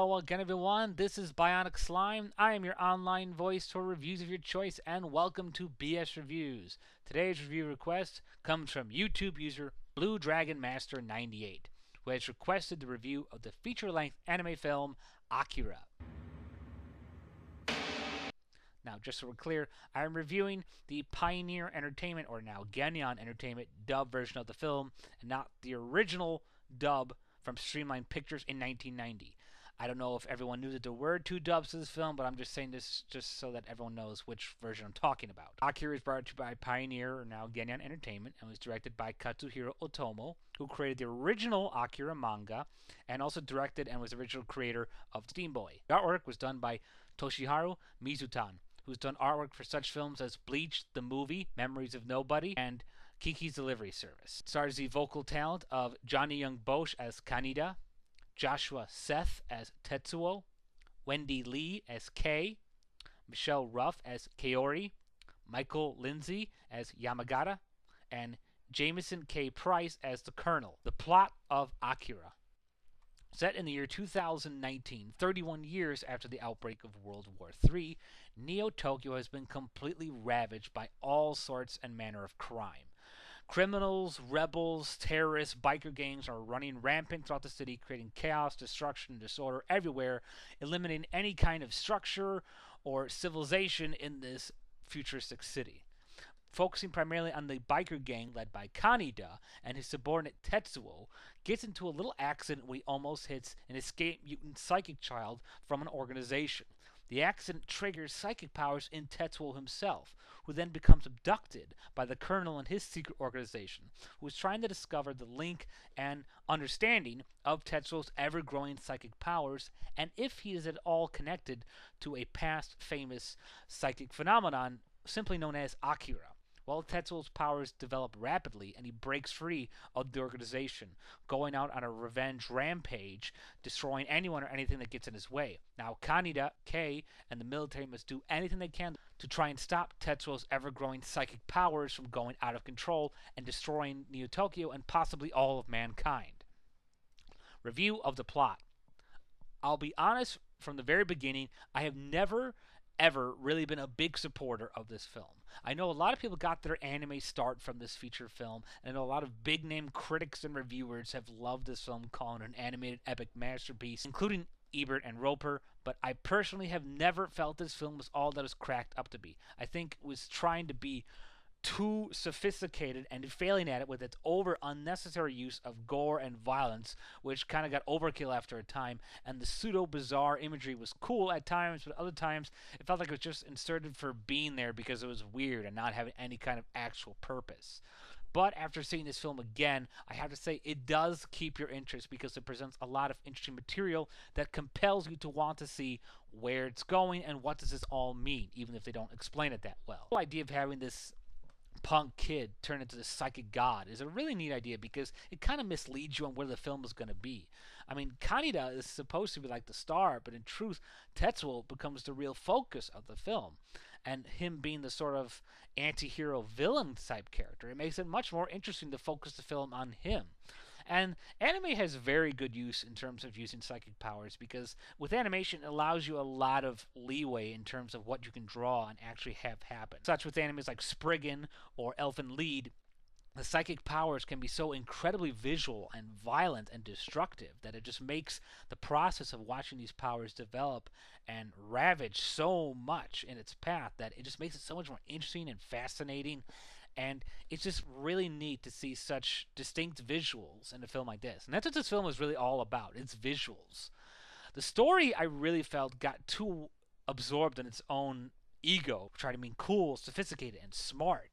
Hello again, everyone. This is Bionic Slime. I am your online voice for reviews of your choice, and welcome to BS Reviews. Today's review request comes from YouTube user Blue Dragon Master 98, who has requested the review of the feature-length anime film Akira. Now, just so we're clear, I'm reviewing the Pioneer Entertainment, or now Geneon Entertainment, dub version of the film, and not the original dub from Streamline Pictures in 1990. I don't know if everyone knew that there were two dubs to this film, but I'm just saying this just so that everyone knows which version I'm talking about. Akira is brought to you by Pioneer, now Geneon Entertainment, and was directed by Katsuhiro Otomo, who created the original Akira manga, and also directed and was the original creator of Steamboy. The artwork was done by Toshiharu Mizutani, who's done artwork for such films as Bleach, the movie, Memories of Nobody, and Kiki's Delivery Service. It stars the vocal talent of Jonny Young Bosch as Kaneda, Joshua Seth as Tetsuo, Wendee Lee as Kei, Michelle Ruff as Kaori, Michael Lindsay as Yamagata, and Jamieson K. Price as the Colonel. The plot of Akira. Set in the year 2019, 31 years after the outbreak of World War III, Neo Tokyo has been completely ravaged by all sorts and manner of crime. Criminals, rebels, terrorists, biker gangs are running rampant throughout the city, creating chaos, destruction, and disorder everywhere, eliminating any kind of structure or civilization in this futuristic city. Focusing primarily on the biker gang led by Kaneda and his subordinate Tetsuo, gets into a little accident where he almost hits an escaped mutant psychic child from an organization. The accident triggers psychic powers in Tetsuo himself, who then becomes abducted by the colonel and his secret organization, who is trying to discover the link and understanding of Tetsuo's ever growing psychic powers and if he is at all connected to a past famous psychic phenomenon simply known as Akira. Well, Tetsuo's powers develop rapidly and he breaks free of the organization, going out on a revenge rampage, destroying anyone or anything that gets in his way. Now, Kaneda, Kei, and the military must do anything they can to try and stop Tetsuo's ever growing psychic powers from going out of control and destroying Neo Tokyo and possibly all of mankind. Review of the plot. I'll be honest from the very beginning, I have never ever really been a big supporter of this film. I know a lot of people got their anime start from this feature film, and a lot of big name critics and reviewers have loved this film, calling it an animated epic masterpiece, including Ebert and Roeper, but I personally have never felt this film was all that it was cracked up to be. I think it was trying to be too sophisticated and failing at it with its over unnecessary use of gore and violence, which kind of got overkill after a time. And the pseudo bizarre imagery was cool at times, but other times it felt like it was just inserted for being there because it was weird and not having any kind of actual purpose. But after seeing this film again, I have to say it does keep your interest because it presents a lot of interesting material that compels you to want to see where it's going and what does this all mean, even if they don't explain it that well. The idea of having this punk kid turn into the psychic god is a really neat idea because it kind of misleads you on where the film is going to be. I mean, Kaneda is supposed to be like the star, but in truth, Tetsuo becomes the real focus of the film. And him being the sort of anti hero villain type character, it makes it much more interesting to focus the film on him. And anime has very good use in terms of using psychic powers because with animation, it allows you a lot of leeway in terms of what you can draw and actually have happen. Such with animes like Spriggan or Elfen Lied, the psychic powers can be so incredibly visual and violent and destructive that it just makes the process of watching these powers develop and ravage so much in its path that it just makes it so much more interesting and fascinating and it's just really neat to see such distinct visuals in a film like this. And that's what this film is really all about. It's visuals. The story I really felt got too absorbed in its own ego, trying to mean cool, sophisticated, and smart.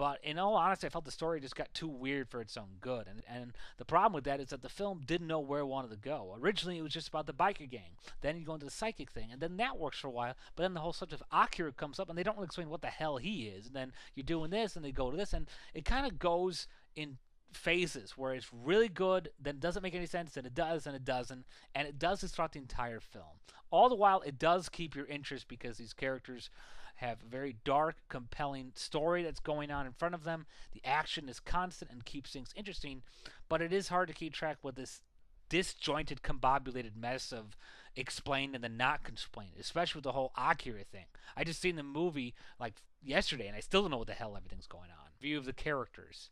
But in all honesty, I felt the story just got too weird for its own good. And, and the problem with that is that the film didn't know where it wanted to go. Originally, it was just about the biker gang. Then you go into the psychic thing, and then that works for a while. But then the whole subject of Akira comes up, and they don't really explain what the hell he is. And then you're doing this, and they go to this, and it kind of goes in phases where it's really good, then doesn't make any sense, then it does, and it doesn't, and it does this throughout the entire film. All the while, it does keep your interest because these characters have a very dark, compelling story that's going on in front of them. The action is constant and keeps things interesting, but it is hard to keep track with this disjointed, combobulated mess of explained and then not explained, especially with the whole Akira thing. I just seen the movie like yesterday and I still don't know what the hell everything's going on. View of the characters.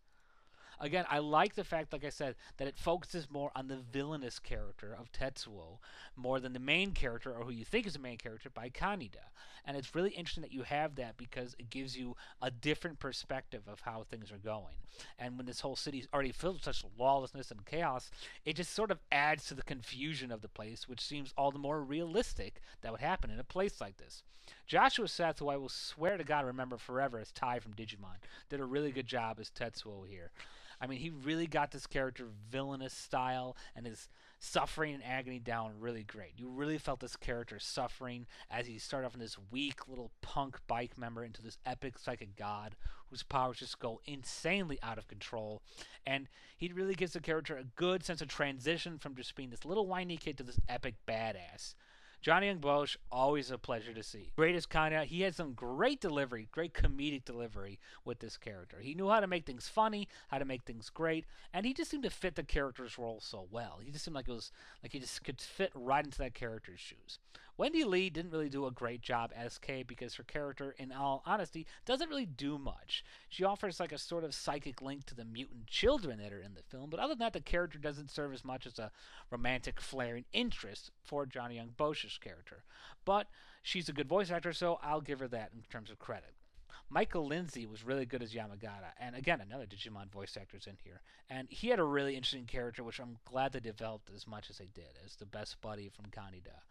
Again, I like the fact, like I said, that it focuses more on the villainous character of Tetsuo more than the main character, or who you think is the main character, by Kaneda. And it's really interesting that you have that because it gives you a different perspective of how things are going. And when this whole city is already filled with such lawlessness and chaos, it just sort of adds to the confusion of the place, which seems all the more realistic that would happen in a place like this. Joshua Seth, who I will swear to God remember forever as Tai from Digimon, did a really good job as Tetsuo here. I mean, he really got this character villainous style and his suffering and agony down really great. You really felt this character suffering as he started off in this weak little punk bike member into this epic psychic god whose powers just go insanely out of control. And he really gives the character a good sense of transition from just being this little whiny kid to this epic badass. Jonny Young Bosch, always a pleasure to see. Greatest kind of, he had some great delivery, great comedic delivery with this character. He knew how to make things funny, how to make things great, and he just seemed to fit the character's role so well. He just seemed like it was like he just could fit right into that character's shoes. Wendee Lee didn't really do a great job as Kei because her character, in all honesty, doesn't really do much. She offers like a sort of psychic link to the mutant children that are in the film, but other than that, the character doesn't serve as much as a romantic flaring interest for Jonny Young Bosch's character. But she's a good voice actor, so I'll give her that in terms of credit. Michael Lindsay was really good as Yamagata, and again, another Digimon voice actor's in here. And he had a really interesting character, which I'm glad they developed as much as they did, as the best buddy from Kaneda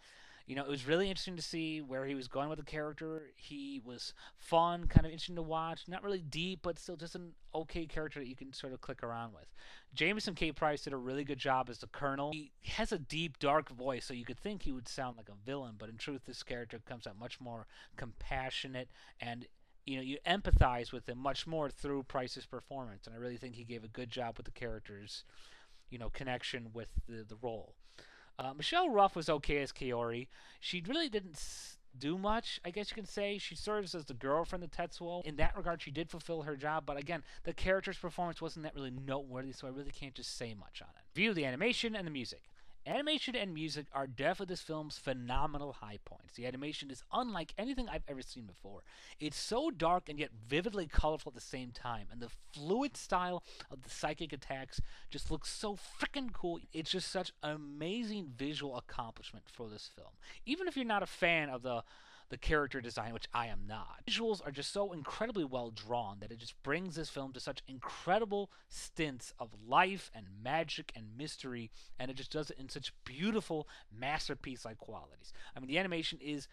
you know, it was really interesting to see where he was going with the character. He was fun, kind of interesting to watch. Not really deep, but still just an okay character that you can sort of click around with. Jamieson K. Price did a really good job as the Colonel. He has a deep, dark voice, so you could think he would sound like a villain, but in truth, this character comes out much more compassionate and you know you empathize with him much more through Price's performance, and I really think he gave a good job with the characters, you know, connection with the the role. Uh, Michelle Ruff was okay as Kaori. She really didn't do much, I guess you can say. She serves as the girlfriend of Tetsuo. In that regard, she did fulfill her job, but again, the character's performance wasn't that really noteworthy, so I really can't just say much on it. View the animation and the music. Animation and music are definitely this film's phenomenal high points. The animation is unlike anything I've ever seen before. It's so dark and yet vividly colorful at the same time, and the fluid style of the psychic attacks just looks so freaking cool. It's just such an amazing visual accomplishment for this film. Even if you're not a fan of the the character design, which I am not. Visuals are just so incredibly well drawn that it just brings this film to such incredible stints of life and magic and mystery, and it just does it in such beautiful masterpiece like qualities. I mean, the animation is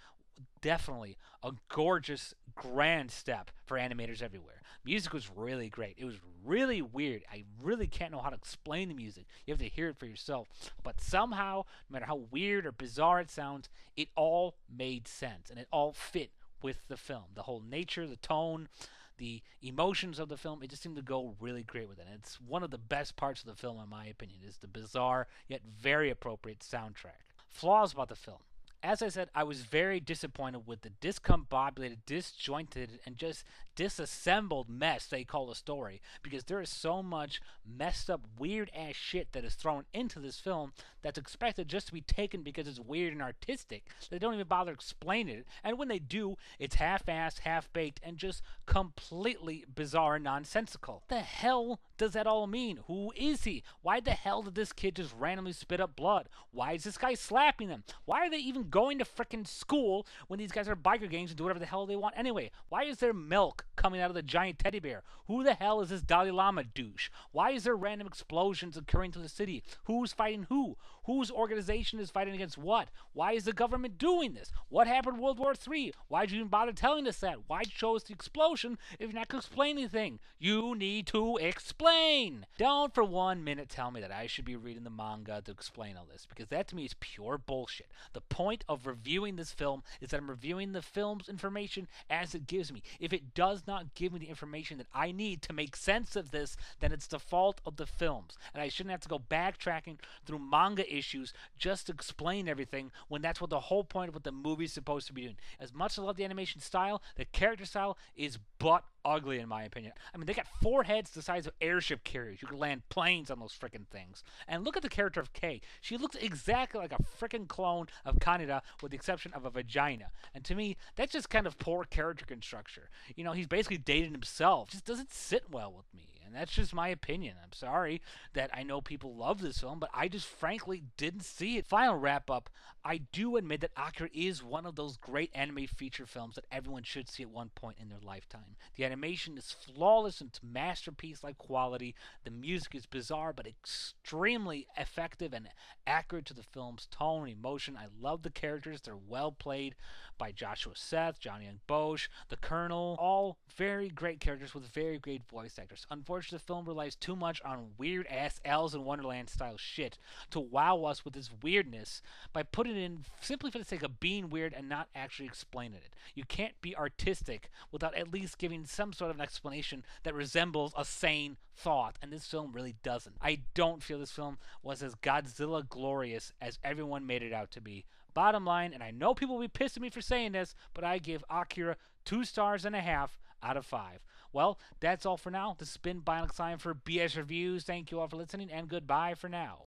definitely a gorgeous, grand step for animators everywhere. Music was really great. It was really weird. I really can't know how to explain the music. You have to hear it for yourself. But somehow, no matter how weird or bizarre it sounds, it all made sense and it all fit with the film. The whole nature, the tone, the emotions of the film, it just seemed to go really great with it. And it's one of the best parts of the film, in my opinion, is the bizarre yet very appropriate soundtrack. Flaws about the film as I said, I was very disappointed with the discombobulated, disjointed, and just disassembled mess they call a story because there is so much messed up, weird ass shit that is thrown into this film that's expected just to be taken because it's weird and artistic. They don't even bother explaining it, and when they do, it's half-assed, half-baked, and just completely bizarre and nonsensical. The hell does that all mean? Who is he? Why the hell did this kid just randomly spit up blood? Why is this guy slapping them? Why are they even going to frickin' school when these guys are biker gangs and do whatever the hell they want anyway? Why is there milk coming out of the giant teddy bear? Who the hell is this Dalai Lama douche? Why is there random explosions occurring to the city? Who's fighting who? Whose organization is fighting against what? Why is the government doing this? What happened in World War III? Why'd you even bother telling us that? Why'd show us the explosion if you're not going to explain anything? You need to explain! Don't for one minute tell me that I should be reading the manga to explain all this, because that to me is pure bullshit. The point of reviewing this film is that I'm reviewing the film's information as it gives me. If it does not give me the information that I need to make sense of this, then it's the fault of the films. And I shouldn't have to go backtracking through manga issues just to explain everything when that's what the whole point of what the movie's supposed to be doing. As much as I love the animation style, the character style is butt ugly in my opinion. I mean, they got four heads the size of airship carriers. You could land planes on those freaking things. And look at the character of Kei. She looks exactly like a freaking clone of Kaneda, with the exception of a vagina. And to me, that's just kind of poor character construction. You know, he's basically dated himself. Just doesn't sit well with me. And that's just my opinion. I'm sorry that I know people love this film, but I just frankly didn't see it. Final wrap up I do admit that Akira is one of those great anime feature films that everyone should see at one point in their lifetime. The animation is flawless and masterpiece like quality. The music is bizarre but extremely effective and accurate to the film's tone and emotion. I love the characters, they're well played by Joshua Seth, Jonny Young Bosch, the Colonel, all very great characters with very great voice actors. Unfortunately, the film relies too much on weird ass Alice in Wonderland style shit to wow us with its weirdness by putting it in simply for the sake of being weird and not actually explaining it. You can't be artistic without at least giving some sort of an explanation that resembles a sane thought, and this film really doesn't. I don't feel this film was as Godzilla glorious as everyone made it out to be. Bottom line, and I know people will be pissed at me for saying this, but I give Akira two stars and a half out of five. Well, that's all for now. This has been Bionic Slime for BS Reviews. Thank you all for listening, and goodbye for now.